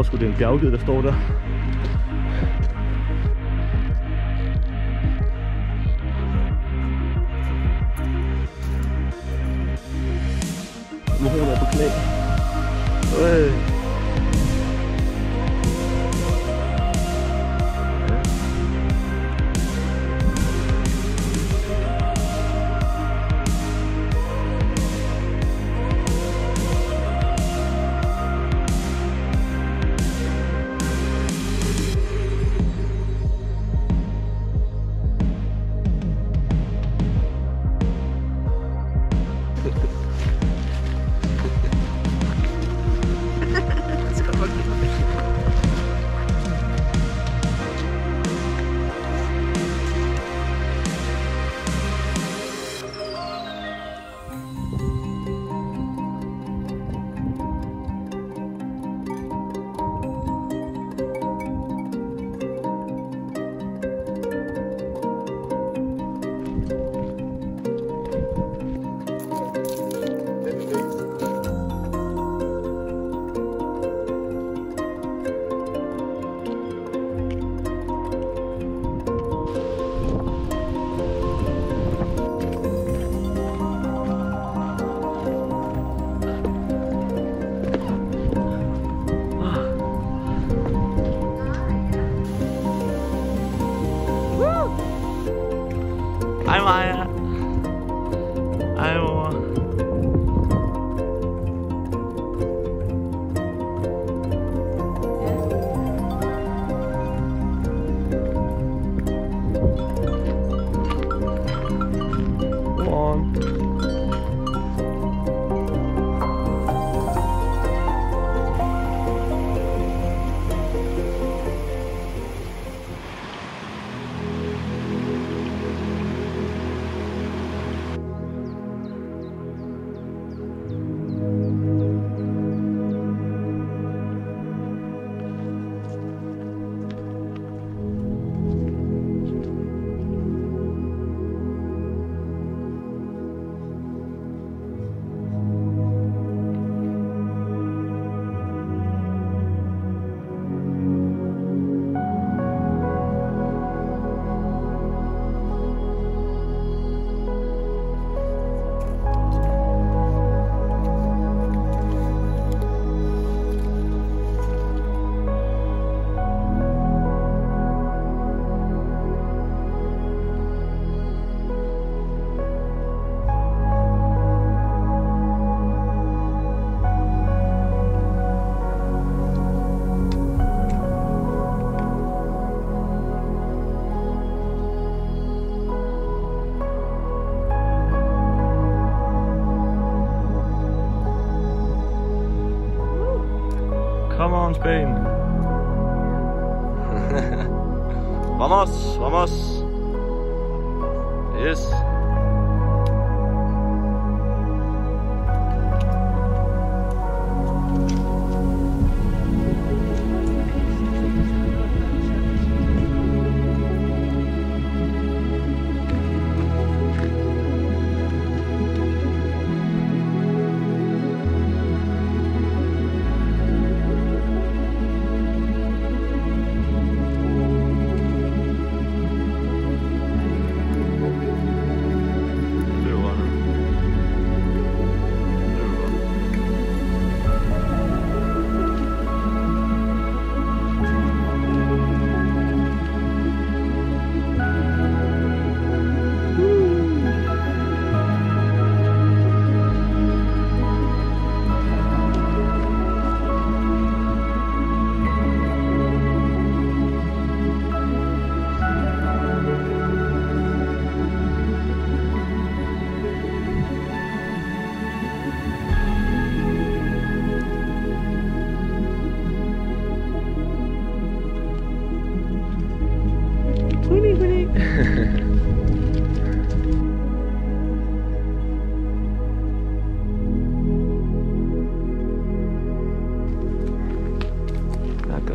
tror sgu, det er en bjergged, der står der. Nu har jeg været på knæ. Øh. 妈呀。On, Spain. vamos, vamos. Yes.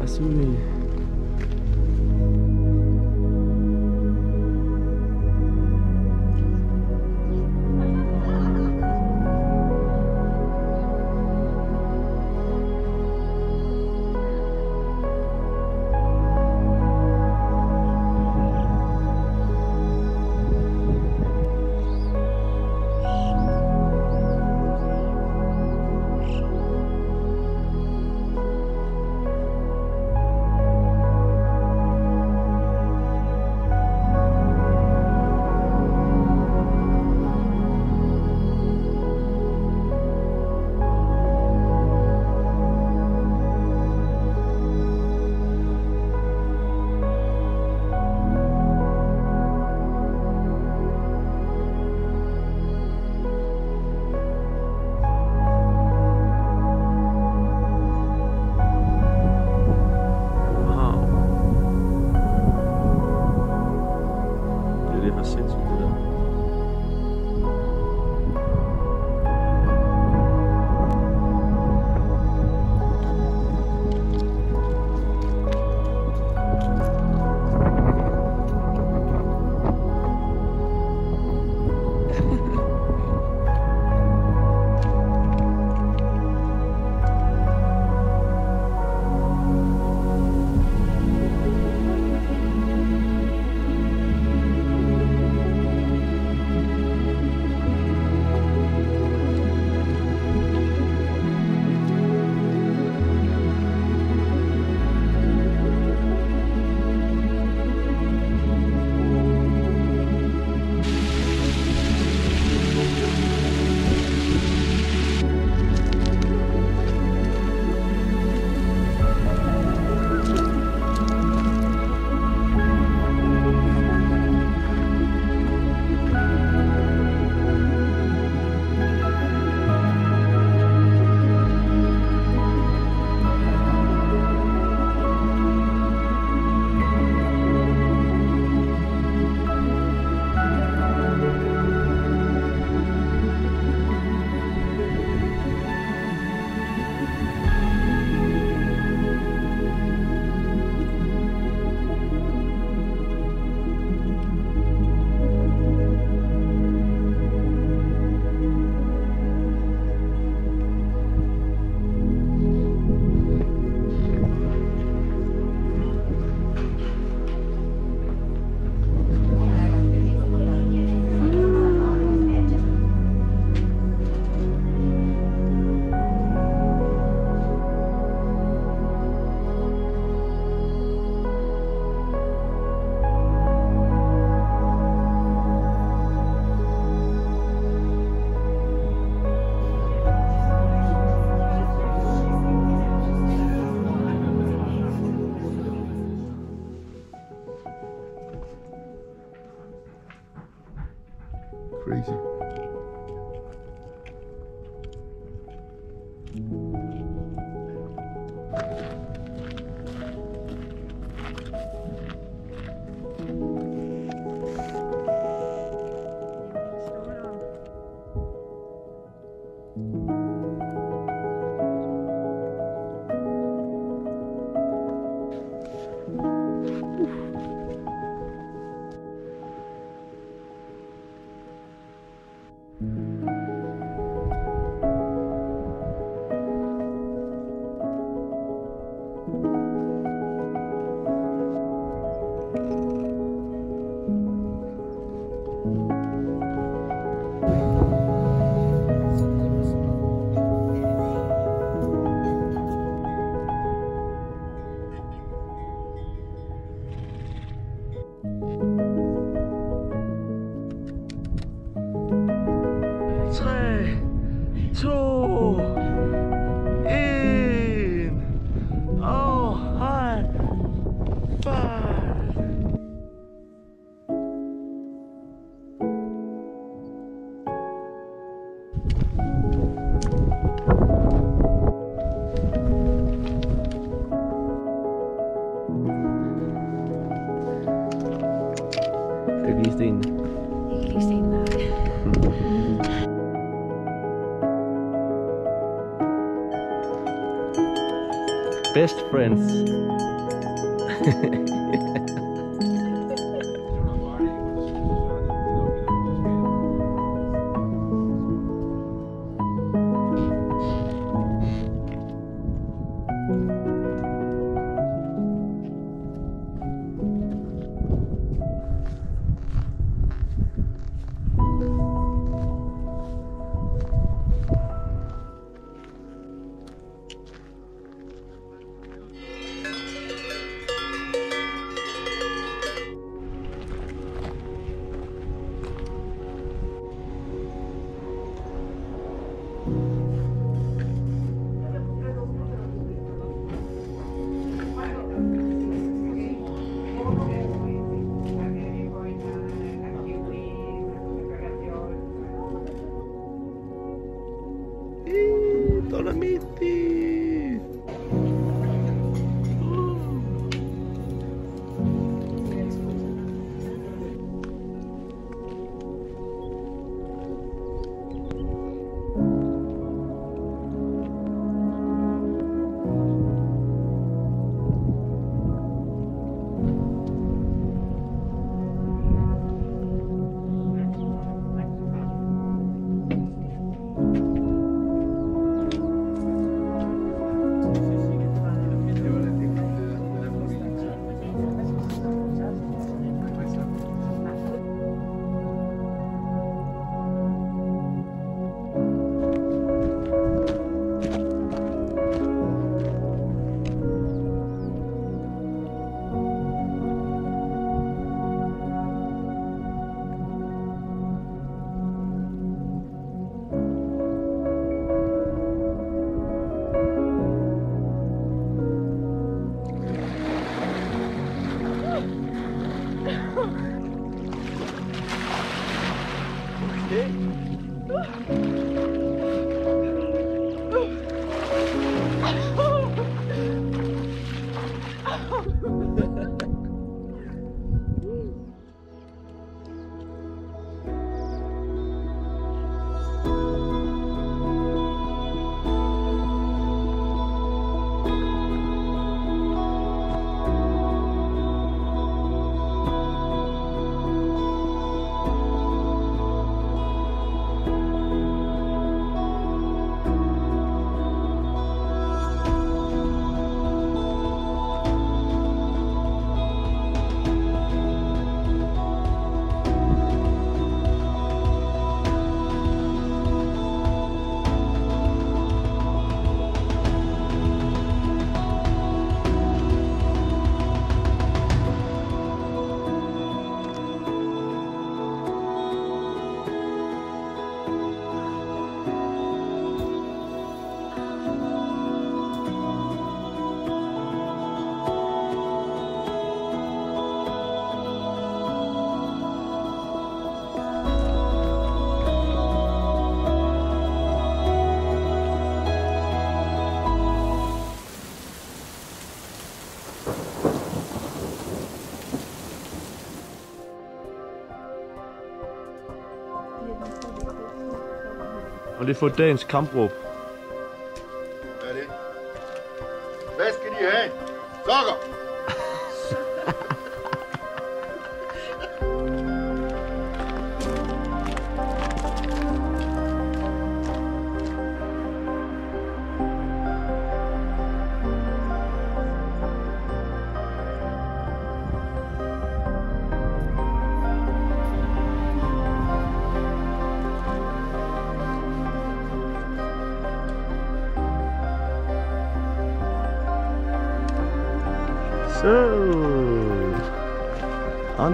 Nakasumi. Friends. Og det får dagens kampråb.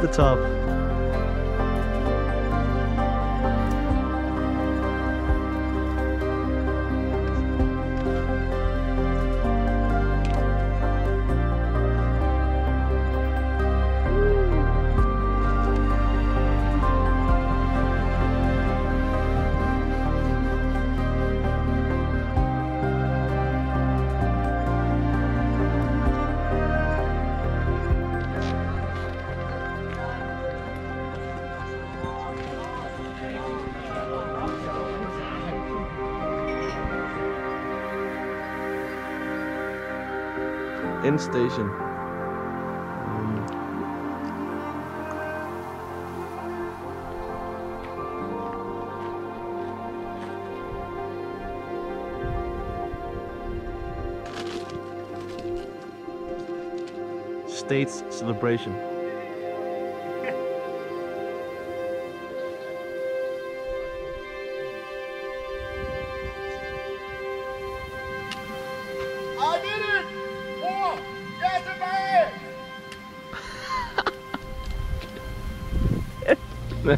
The top. End station. States celebration. 来